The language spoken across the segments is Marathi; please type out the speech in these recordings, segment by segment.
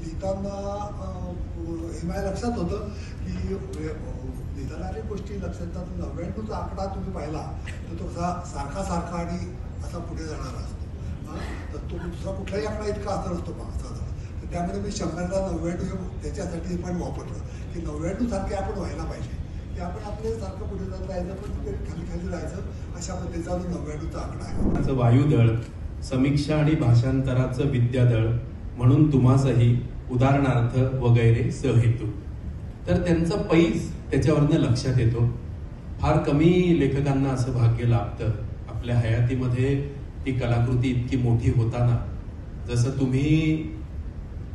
लिहिताना हे माझ्या लक्षात होतं की लिहिताना अनेक गोष्टी लक्षात येतात. नव्याण्णवचा आकडा तुम्ही पाहिला तर तो कसा सारखा सारखा आणि असा पुढे जाणारा असतो. तर तो दुसरा कुठलाही आकडा इतका आजार असतो पाचचा तर त्यामध्ये मी शंभरला नव्याण्णव हे त्याच्यासाठी पण वापरलं की नव्याण्णव सारखे आपण व्हायला पाहिजे. की आपण आपले सारखं पुढे जात राहायचं पण तिथे खाली खाली राहायचं अशा पद्धतीचा जो नव्याण्णवचा आकडा आहे. वायुदळ समीक्षा आणि भाषांतराचं विद्यादळ म्हणून तुम्हासही उदाहरणार्थ वगैरे सहेतू. तर त्यांचा पैज त्याच्यावरनं लक्षात येतो. फार कमी लेखकांना असं भाग्य लाभतं. आपल्या हयातीमध्ये ती कलाकृती इतकी मोठी होताना. जसं तुम्ही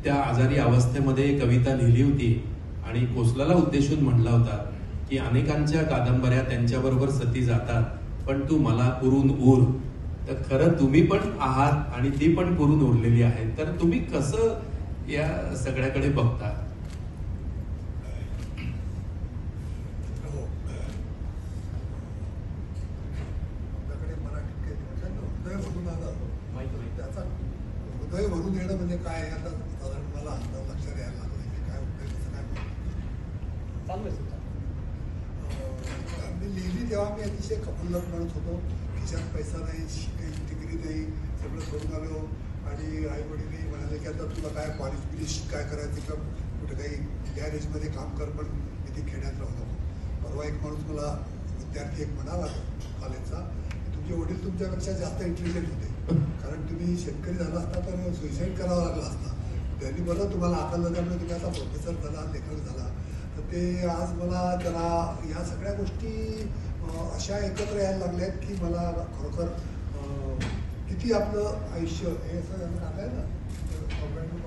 त्या आजारी अवस्थेमध्ये कविता लिहिली होती आणि कोसलाला उद्देशून म्हणला होता की अनेकांच्या कादंबऱ्या त्यांच्याबरोबर सती जातात पण तू मला उरून उर तर खरं तुम्ही पण आहात आणि ती पण पुरून उरलेली आहे. तर तुम्ही कसं या सगळ्याकडे बघता? हो. भरून येणं म्हणजे काय आहे? आता साधारण मला अंदाज लक्षात यायला लागला की काय होतंय कसं काय होतंय. चालू आहे सुद्धा अं, मी लिहिली तेव्हा मी अतिशय कपल्लक म्हणत होतो. खिशात पैसा नाही काही डिग्री नाही सगळं करून आलो. आणि आई वडीलही म्हणाले की आता तुला काय कॉलेज बिलेज काय करायचं का कुठं काही गॅरेजमध्ये काम कर पण इथे खेड्यात राहू नको. परवा एक माणूस मला विद्यार्थी एक म्हणाला कॉलेजचा तुमचे वडील तुमच्यापेक्षा जास्त इंटेलिजंट होते. कारण तुम्ही शेतकरी झाला असता तर सुसाईड करावा लागला असता. त्यांनी बरं तुम्हाला आकललं त्यामुळे तुम्ही आता प्रोफेसर झाला लेखक झाला. तर ते आज मला जरा या सगळ्या गोष्टी अशा एकत्र यायला लागल्या आहेत की मला खरोखर किती आपलं आयुष्य हे असं त्यांना ना नव्याण्णव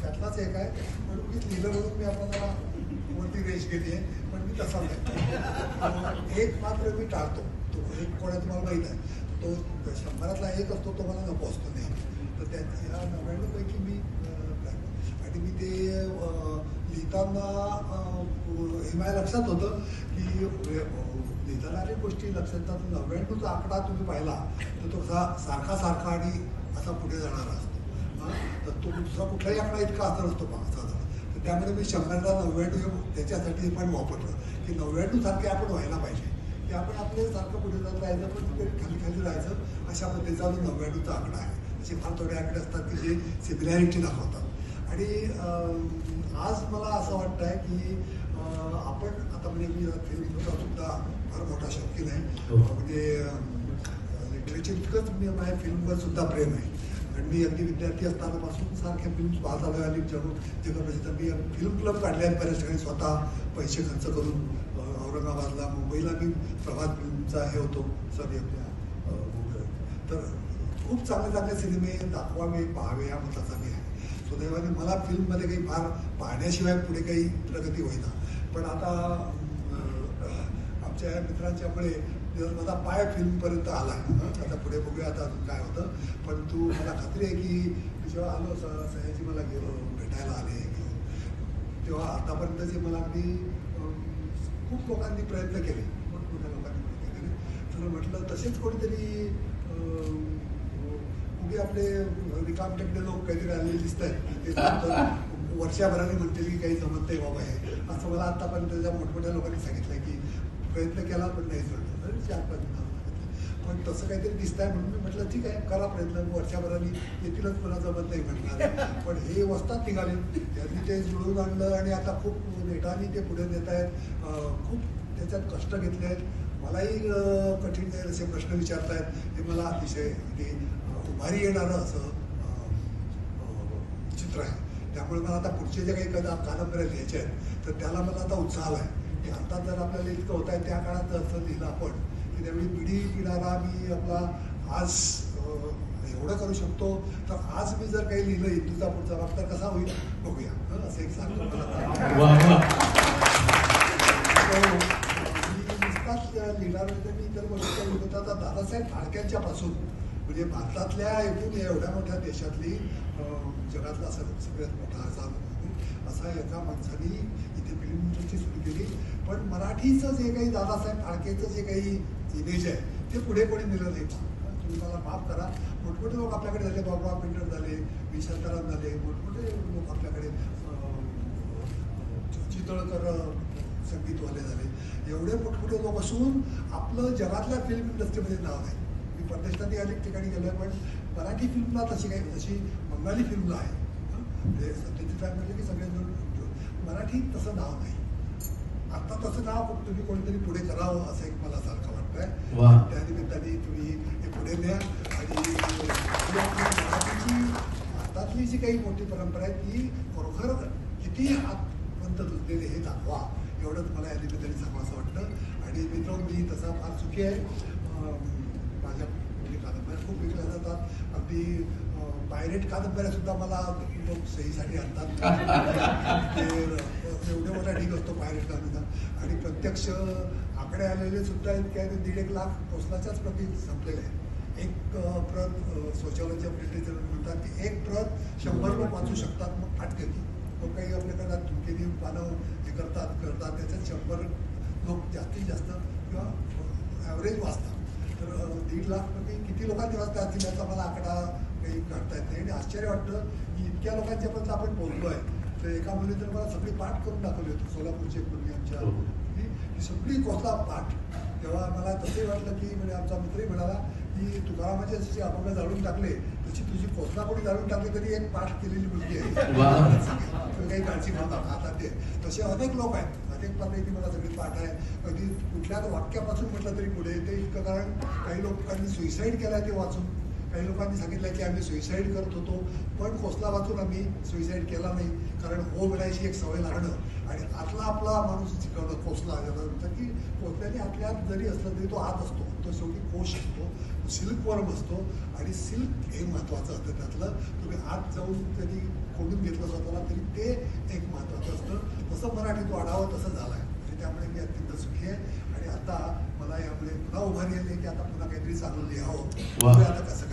त्यातलाच एक आहे पण मी लिहिलं म्हणून मी आपण जरा वरती रेश केली आहे पण मी तसा नाही. एक मात्र मी टाळतो. तो एक कोणा तुम्हाला माहीत आहे तो शंभरातला एक असतो तो मला नको असतो नाही तर त्या ह्या नव्याण्णवपैकी मी आणि मी ते लिहिताना हे माझ्या लक्षात होतं की लिहिताना अनेक गोष्टी लक्षात येतात. नव्याण्णवचा आकडा तुम्ही पाहिला तर तो कसा सारखा सारखा आणि असा पुढे जाणारा असतो. तर तो दुसरा कुठलाही आकडा इतका असं असतो साधारण तर त्यामध्ये मी शंभरला नव्याण्णव हे त्याच्यासाठी पण वापरलं की नव्याण्णव सारखे आपण व्हायला पाहिजे. की आपण आपले सारखं पुढे जात राहायचं पण तिथे खाली खाली राहायचं अशा पद्धतीचा जो नव्याण्णवचा आकडा आहे. असे फार थोडे आकडे असतात की जे सिमिलॅरिटी दाखवतात. आणि आज मला असं वाटतं आहे की आपण आता म्हणजे मी फिल्मचा सुद्धा फार मोठा शौकीन आहे हो. म्हणजे लिटरेचर इतकंच मी माझ्या फिल्मवर सुद्धा प्रेम आहे आणि मी अगदी विद्यार्थी असतानापासून सारख्या फिल्म पाहत आलो आणि जग जगप्रसिद्ध मी फिल्म क्लब काढले आहेत बऱ्याच ठिकाणी स्वतः पैसे खर्च करून औरंगाबादला मुंबईला मी प्रभात फिल्मचा हे होतो सॉरी आपल्या. तर खूप चांगले चांगले सिनेमे दाखवावे पाहावे या मताचा मी सुदैवाने मला फिल्ममध्ये काही फार पाहण्याशिवाय पुढे काही प्रगती होईना. पण आता आमच्या या मित्रांच्यामुळे माझा पाय फिल्मपर्यंत आला आता पुढे बघूया आता अजून काय होतं. पण तू मला खात्री आहे की मी जेव्हा आलो स- सयाजी मला घेऊन भेटायला आले घेऊन तेव्हा आतापर्यंतचे मला अगदी खूप लोकांनी प्रयत्न केले. मोठमोठ्या लोकांनी प्रयत्न केले. तर म्हटलं तसेच कोणीतरी उगे आपले रिकाम टेकडे लोक काहीतरी आलेले दिसत आहेत ते वर्षाभराने म्हणतील की काही जमत नाही बाबा हे. असं मला आतापर्यंत त्या मोठमोठ्या लोकांनी सांगितलं की प्रयत्न केला पण नाही जमलं चार पाच पण तसं काहीतरी दिसत आहे म्हणून मी म्हटलं ठीक आहे करा प्रयत्न. वर्षाभराने येतीलच पुन्हा जमत नाही म्हटलं पण हे वस्तात निघाले. त्यांनी ते जुळून आणलं आणि आता खूप नेटाने ते पुढे नेत आहेत खूप त्याच्यात कष्ट घेतले आहेत मलाही कठीण जाईल असे प्रश्न विचारतायत. हे मला अतिशय अं, उभारी येणारं असं चित्र आहे. त्यामुळे मला आता पुढचे जे काही कदा कादंबऱ्या लिहायच्या आहेत तर त्याला मला आता उत्साह आला आहे की आता जर आपल्याला इतकं होत आहे त्या काळात असं लिहिलं आपण की त्यावेळी पिढी पिढारा मी आपला आज एवढं करू शकतो. तर आज मी जर काही लिहिलं हिंदूचा पुढचा भाग तर कसा होईल? बघूया. असं एक सांगतो. मला लिहिणार तर मी इतर गोष्टी लिहित होता तर दादासाहेब फाळक्यांच्या पासून. म्हणजे भारतातल्या एकूण एवढ्या मोठ्या देशातली जगातला सगळ्यात सगळ्यात मोठा असा असा एका माणसाने इथे फिल्म इंडस्ट्री सुरू केली. पण मराठीचं जे काही दादासाहेब फाळकेचं जे काही इमेज आहे ते पुढे कोणी नेलं नाही. तुम्ही मला माफ करा. मोठमोठे लोक आपल्याकडे झाले बाबा पिंटर झाले विशांतराम झाले मोठमोठे लोक आपल्याकडे चितळकर संगीतवाले झाले. एवढे मोठमोठे लोक असून आपलं जगातल्या फिल्म इंडस्ट्रीमध्ये नाव आहे. मी परदेशातही अनेक ठिकाणी गेलो आहे पण मराठी फिल्मला तशी काही जशी बंगाली फिल्मला आहे? म्हणजे सत्यजित राय म्हटलं की सगळेजण मराठी तसं नाव नाही. आता तसं नाव तुम्ही कोणीतरी पुढे करावं असं एक मला सारखं वाटतंय. त्या निमित्ताने तुम्ही हे पुढे न्या. आणि मराठीची भारतातली जी काही मोठी परंपरा आहे ती खरोखर किती आतपर्यंत रुजलेली हे दाखवा. एवढंच मला या निमित्ताने सांगावं असं वाटतं. आणि मित्र मी तसा फार सुखी आहे. माझ्या म्हणजे कादंबऱ्या खूप विकल्या जातात. अगदी पायरेट कादंबऱ्या सुद्धा मला लोक सहीसाठी आणतात. एवढे मोठा ढीग असतो पायरेट कादंबऱ्या. आणि प्रत्यक्ष आकडे आलेले सुद्धा इतके आहेत दीड एक लाख पोस्टाच्याच प्रती संपलेले आहे एक प्रत सोशॉलॉजी लिटरेचर म्हणतात की एक प्रत शंभर लोक वाचू शकतात मग फाटके तो काही आपल्याकडे धुकेनी पानं करतात करतात त्याच्यात शंभर लोक जास्तीत जास्त किंवा ॲव्हरेज वाचतात. तर दीड लाख म्हणजे किती लोकांनी वाचता असतील याचा मला आकडा काही काढता येत नाही. आणि आश्चर्य वाटतं की इतक्या लोकांच्यापर्यंत आपण पोहोचलो आहे तर एका मुली तर मला सगळी पाठ करून दाखवली होती. सोलापूरची एक मुलगी आमच्या हो. ही. ही सगळी कोसला पाठ. तेव्हा मला तसंही वाटलं की म्हणजे आमचा मित्रही म्हणाला की तुकारामाचे जसे अभंग जाळून टाकले तशी तुझी कोसला कोणी जाळून टाकली तरी एक पाठ केलेली मुलगी आहे. काही काळजी नका आता ते तसे अनेक लोक आहेत. अनेक पातळीची मला सगळी पाठ आहे. कधी कुठल्या वाक्यापासून म्हटलं तरी पुढे ते इतकं कारण काही लोकांनी सुइसाईड केलाय ते वाचून. काही लोकांनी सांगितलं की आम्ही सुइसाईड करत होतो पण कोसला वाचून आम्ही सुइसाईड केला नाही. कारण हो म्हणायची एक सवय लागणं. आणि आतला आपला माणूस शिकवणं कोसला ज्याला म्हणतात की कोसल्याने आतल्या आत जरी असलं तरी तो आत असतो. तो शेवटी कोश असतो. सिल्क वर्म असतो आणि सिल्क हे महत्वाचं असतं. त्यातलं तुम्ही आत जाऊन कधी खोडून घेतलं स्वतःला तरी ते एक महत्वाचं असतं. तसं मराठीत वाढावं तसं झालं आहे आणि त्यामुळे मी अत्यंत सुखी आहे. आणि आता मला यामुळे पुन्हा उभारी आली की आता पुन्हा काहीतरी चांगलं लिहावं. आता कसं